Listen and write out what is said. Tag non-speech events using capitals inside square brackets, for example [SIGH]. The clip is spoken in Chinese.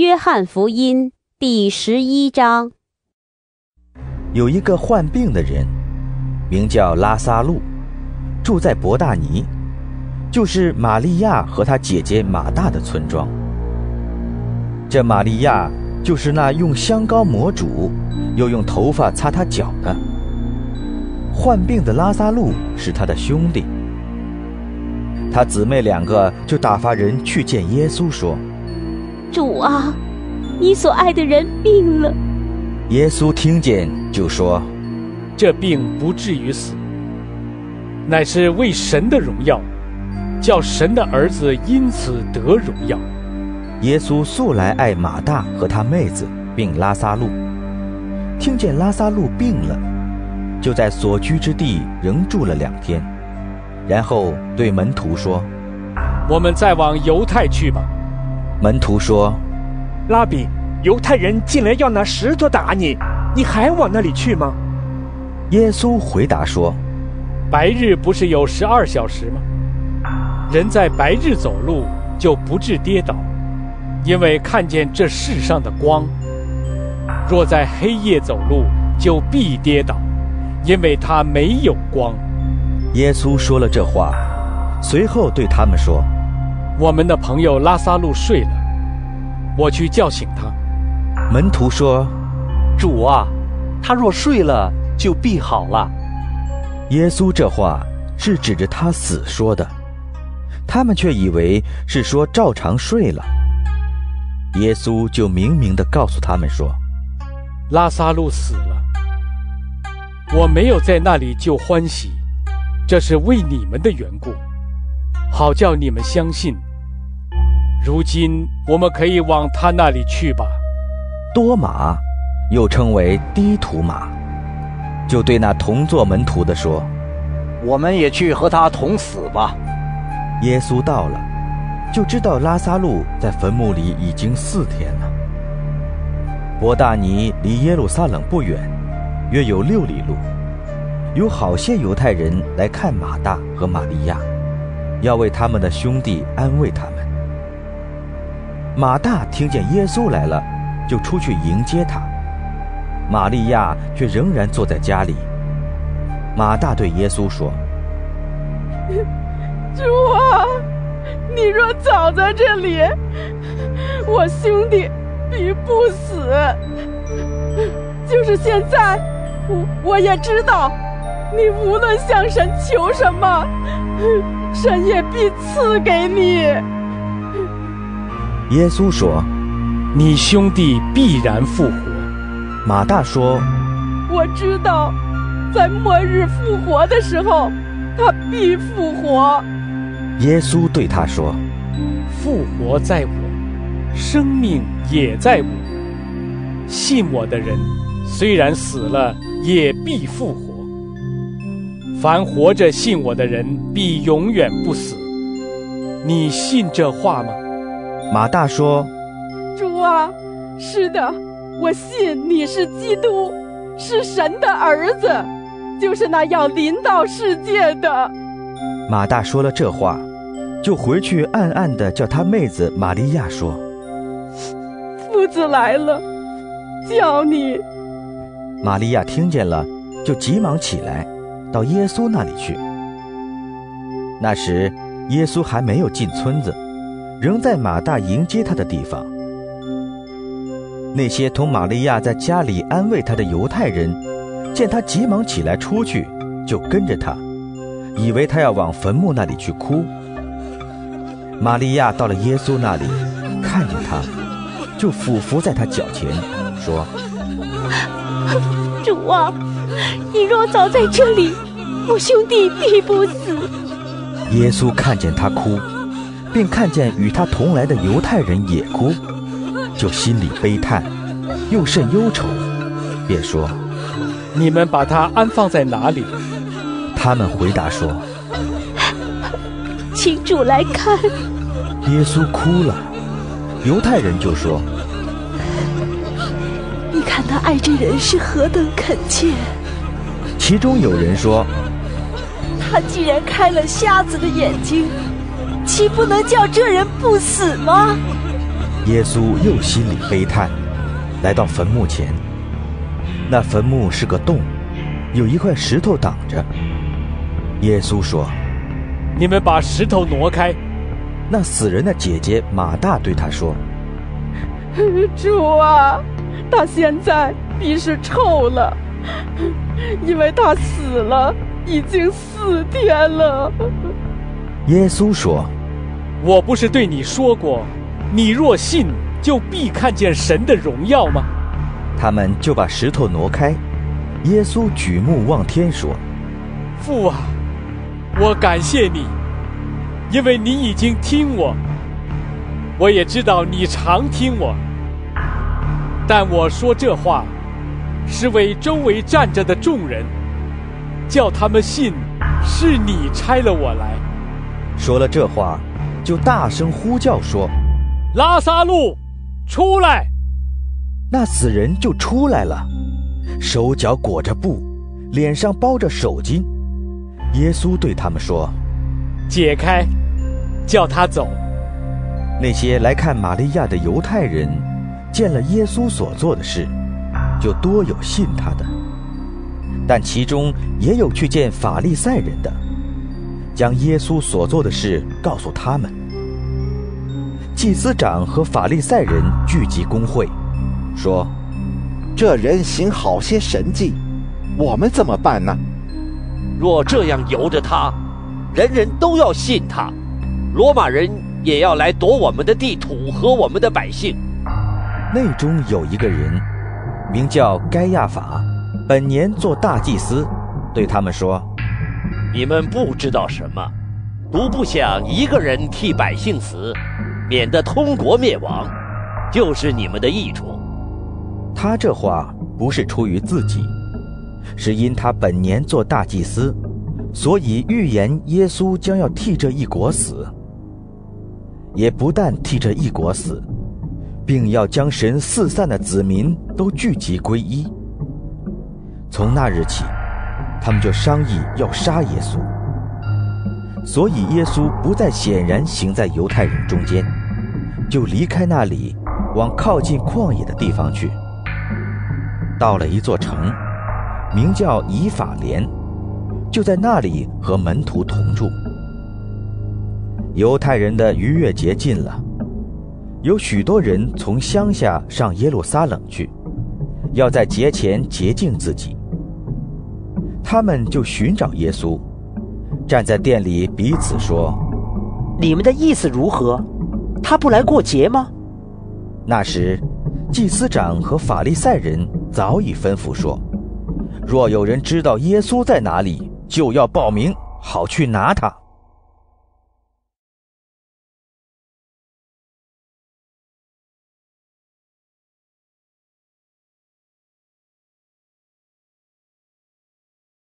约翰福音第十一章，有一个患病的人，名叫拉萨路，住在伯大尼，就是玛利亚和他姐姐马大的村庄。这玛利亚就是那用香膏抹主，又用头发擦他脚的。患病的拉萨路是他的兄弟，他姊妹两个就打发人去见耶稣，说。主啊，你所爱的人病了。耶稣听见就说：“这病不至于死，乃是为神的荣耀，叫神的儿子因此得荣耀。”耶稣素来爱马大和他妹子，并拉萨路。听见拉萨路病了，就在所居之地仍住了两天，然后对门徒说：“我们再往犹太去吧。”门徒说：“拉比，犹太人进来要拿石头打你，你还往那里去吗？”耶稣回答说：“白日不是有十二小时吗？人在白日走路就不致跌倒，因为看见这世上的光；若在黑夜走路，就必跌倒，因为他没有光。”耶稣说了这话，随后对他们说。我们的朋友拉萨路睡了，我去叫醒他。门徒说：“主啊，他若睡了，就必好了。”耶稣这话是指着他死说的，他们却以为是说照常睡了。耶稣就明明的告诉他们说：“拉萨路死了，我没有在那里就欢喜，这是为你们的缘故，好叫你们相信。”如今我们可以往他那里去吧。多马，又称为低土马，就对那同做门徒的说：“我们也去和他同死吧。”耶稣到了，就知道拉萨路在坟墓里已经四天了。伯大尼离耶路撒冷不远，约有六里路。有好些犹太人来看马大和玛利亚，要为他们的兄弟安慰他们。马大听见耶稣来了，就出去迎接他。玛利亚却仍然坐在家里。马大对耶稣说：“ [LAUGHS] 主啊，你若早在这里，我兄弟必不死。就是现在，我我也知道，你无论向神求什么，神也必赐给你。”耶稣说：“你兄弟必然复活。”马大说：“我知道，在末日复活的时候，他必复活。”耶稣对他说：“复活在我，生命也在我。信我的人，虽然死了，也必复活。凡活着信我的人，必永远不死。你信这话吗？”马大说：“主啊，是的，我信你是基督，是神的儿子，就是那要临到世界的。”马大说了这话，就回去暗暗的叫他妹子玛利亚说：“夫子来了，叫你。”玛利亚听见了，就急忙起来，到耶稣那里去。那时，耶稣还没有进村子。仍在马大迎接他的地方，那些同玛利亚在家里安慰他的犹太人，见他急忙起来出去，就跟着他，以为他要往坟墓那里去哭。玛利亚到了耶稣那里，看见他，就俯伏在他脚前，说：“主啊，你若早在这里，我兄弟必不死。”耶稣看见他哭。并看见与他同来的犹太人也哭，就心里悲叹，又甚忧愁，便说：“你们把他安放在哪里？”他们回答说：“请主来看。”耶稣哭了，犹太人就说：“你看他爱这人是何等恳切。”其中有人说：“他既然开了瞎子的眼睛。”岂不能叫这人不死吗？耶稣又心里悲叹，来到坟墓前。那坟墓是个洞，有一块石头挡着。耶稣说：“你们把石头挪开。”那死人的姐姐马大对他说：“ [LAUGHS] 主啊，他现在必是臭了，因为他死了已经四天了。”耶稣说：“我不是对你说过，你若信，就必看见神的荣耀吗？”他们就把石头挪开。耶稣举目望天说：“父啊，我感谢你。”因为你已经听我，我也知道你常听我，但我说这话，是为周围站着的众人，叫他们信是你差了我来。说了这话，就大声呼叫说：“拉萨路，出来！”那死人就出来了，手脚裹着布，脸上包着手巾。耶稣对他们说：“解开。”叫他走。那些来看玛利亚的犹太人，见了耶稣所做的事，就多有信他的。但其中也有去见法利赛人的，将耶稣所做的事告诉他们。祭司长和法利赛人聚集公会，说：“这人行好些神迹，我们怎么办呢？若这样由着他，人人都要信他。”罗马人也要来夺我们的地土和我们的百姓。内中有一个人，名叫该亚法，本年做大祭司，对他们说：“你们不知道什么，独不想一个人替百姓死，免得通国灭亡，就是你们的益处。”他这话不是出于自己，是因他本年做大祭司，所以预言耶稣将要替这一国死。也不但替这一国死，并要将神四散的子民都聚集归一。从那日起，他们就商议要杀耶稣。所以耶稣不再显然行在犹太人中间，就离开那里，往靠近旷野的地方去。到了一座城，名叫以法莲，就在那里和门徒同住。犹太人的逾越节近了，有许多人从乡下上耶路撒冷去，要在节前洁净自己。他们就寻找耶稣，站在店里彼此说：“你们的意思如何？他不来过节吗？”那时，祭司长和法利赛人早已吩咐说：“若有人知道耶稣在哪里，就要报名，好去拿他。”